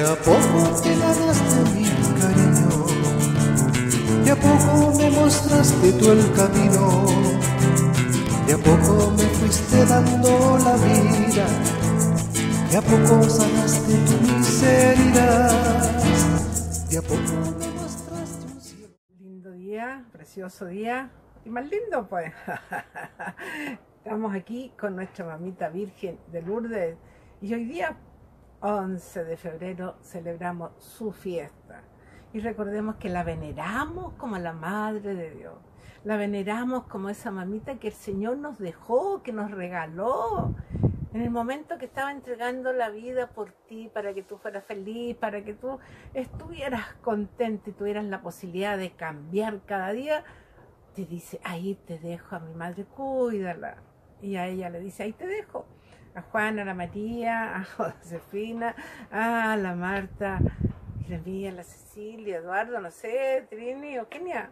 a poco te ganaste mi cariño, de a poco me mostraste tú el camino, de a poco me fuiste dando la vida, de a poco sanaste tu miseria, de a poco me mostraste un cielo. Lindo día, precioso día. Y más lindo pues. Estamos aquí con nuestra mamita Virgen de Lourdes. Y hoy día 11 de febrero celebramos su fiesta. Y recordemos que la veneramos como la Madre de Dios. La veneramos como esa mamita que el Señor nos dejó, que nos regaló. En el momento que estaba entregando la vida por ti, para que tú fueras feliz, para que tú estuvieras contento y tuvieras la posibilidad de cambiar cada día, te dice, ahí te dejo a mi madre, cuídala. Y a ella le dice, ahí te dejo a Juana, a la María, a Josefina, a la Marta, la mía, la Cecilia, Eduardo, no sé, Trini o Kenia.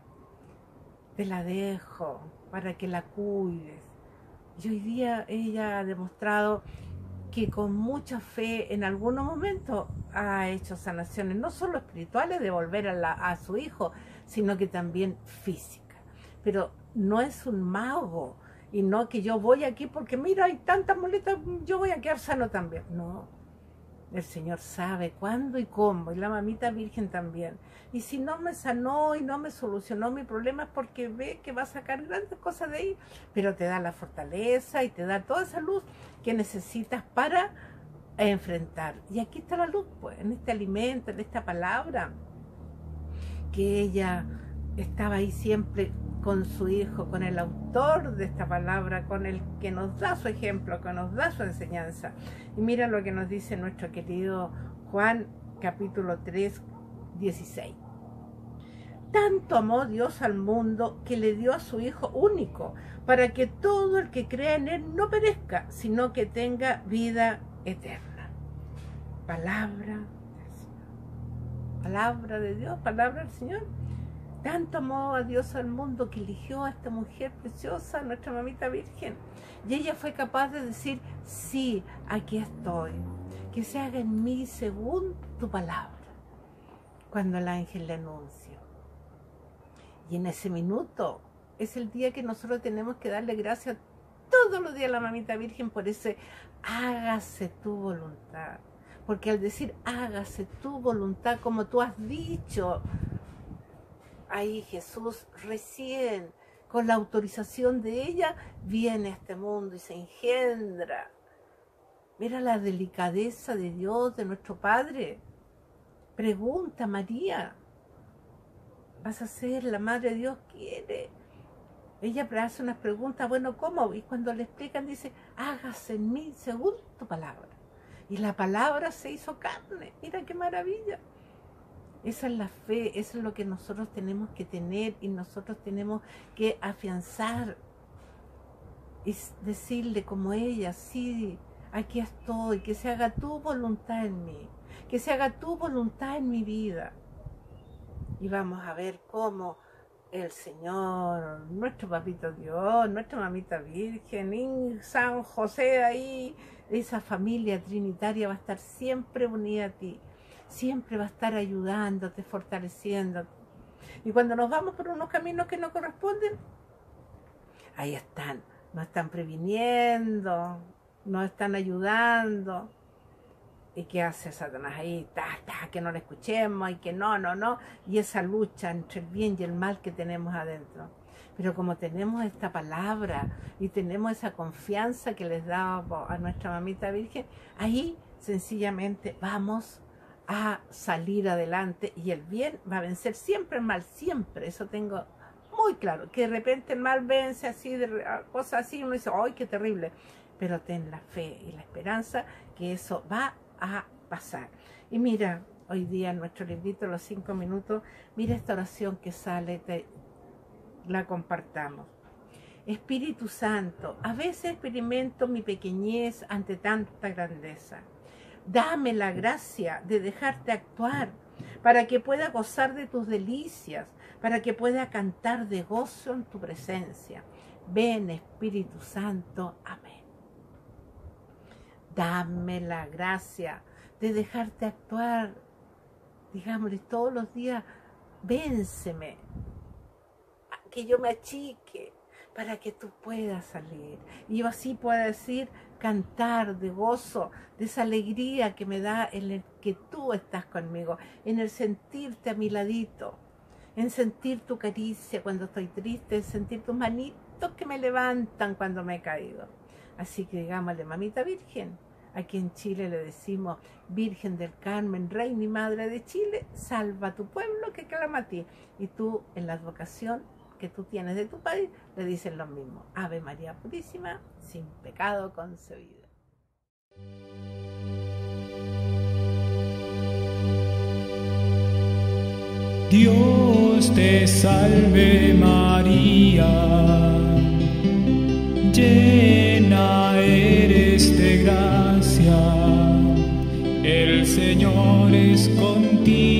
Te la dejo para que la cuides. Y hoy día ella ha demostrado que con mucha fe en algunos momentos ha hecho sanaciones, no solo espirituales de volver a, a su hijo, sino que también físicas. Pero no es un mago, y no que yo voy aquí porque mira, hay tantas muletas, yo voy a quedar sano también. No, el Señor sabe cuándo y cómo, y la mamita Virgen también. Y si no me sanó y no me solucionó mi problema es porque ve que va a sacar grandes cosas de ahí, pero te da la fortaleza y te da toda esa luz que necesitas para enfrentar. Y aquí está la luz, pues, en este alimento, en esta palabra, que ella estaba ahí siempre con su hijo, con el autor de esta palabra, con el que nos da su ejemplo, que nos da su enseñanza. Y mira lo que nos dice nuestro querido Juan capítulo 3, 16. Tanto amó Dios al mundo que le dio a su Hijo único, para que todo el que crea en Él no perezca, sino que tenga vida eterna. Palabra del Señor. Palabra de Dios, palabra del Señor. Tanto amó a Dios al mundo que eligió a esta mujer preciosa, nuestra mamita virgen. Y ella fue capaz de decir, sí, aquí estoy. Que se haga en mí según tu palabra. Cuando el ángel le anunció. Y en ese minuto es el día que nosotros tenemos que darle gracias todos los días a la mamita virgen por ese hágase tu voluntad. Porque al decir hágase tu voluntad, como tú has dicho, ahí Jesús recién, con la autorización de ella, viene a este mundo y se engendra. Mira la delicadeza de Dios, de nuestro Padre. Pregunta María, ¿vas a ser la Madre de Dios? Quiere. Ella hace unas preguntas, bueno, ¿cómo? Y cuando le explican, dice, hágase en mí según tu palabra. Y la palabra se hizo carne. Mira qué maravilla. Esa es la fe, eso es lo que nosotros tenemos que tener y nosotros tenemos que afianzar y decirle como ella, sí, aquí estoy, que se haga tu voluntad en mí, que se haga tu voluntad en mi vida. Y vamos a ver cómo el Señor, nuestro papito Dios, nuestra mamita Virgen, San José ahí, esa familia trinitaria va a estar siempre unida a ti siempre va a estar ayudándote, fortaleciéndote. Y cuando nos vamos por unos caminos que no corresponden, ahí están, nos están previniendo, nos están ayudando. ¿Y qué hace Satanás ahí? Ta, ta, que no le escuchemos y que no, no, no. Y esa lucha entre el bien y el mal que tenemos adentro. Pero como tenemos esta palabra y tenemos esa confianza que les da a nuestra mamita Virgen, ahí sencillamente vamos a salir adelante y el bien va a vencer siempre el mal, siempre, eso tengo muy claro, que de repente el mal vence así, de cosas así, uno dice, ¡ay, qué terrible! Pero ten la fe y la esperanza que eso va a pasar. Y mira, hoy día en nuestro librito, los cinco minutos, mira esta oración que sale, te, la compartamos. Espíritu Santo, a veces experimento mi pequeñez ante tanta grandeza Dame la gracia de dejarte actuar para que pueda gozar de tus delicias, para que pueda cantar de gozo en tu presencia. Ven Espíritu Santo. Amén. Dame la gracia de dejarte actuar, digámosle, todos los días, vénceme, que yo me achique para que tú puedas salir. Y yo así puedo decir, cantar de gozo, de esa alegría que me da en el que tú estás conmigo, en el sentirte a mi ladito, en sentir tu caricia cuando estoy triste, en sentir tus manitos que me levantan cuando me he caído. Así que digámosle, mamita virgen, Aquí en Chile le decimos Virgen del Carmen, Reina y Madre de Chile, salva a tu pueblo que clama a ti. Y tú en la advocación que tú tienes de tu país le dices lo mismo. Ave María Purísima, sin pecado concebida. Dios te salve María, llena eres de gracia el Señor es contigo.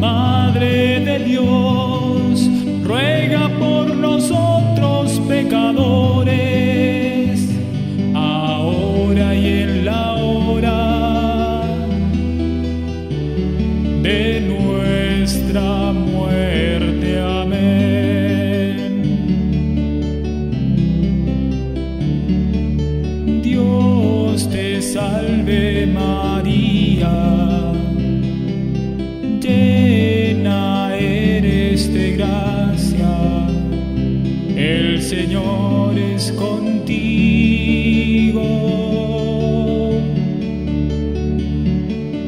Madre de Dios. Señor es contigo.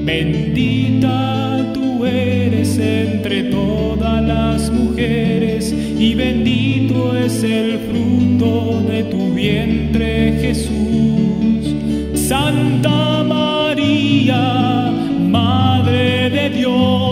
Bendita tú eres entre todas las mujeres y bendito es el fruto de tu vientre Jesús. Santa María, Madre de Dios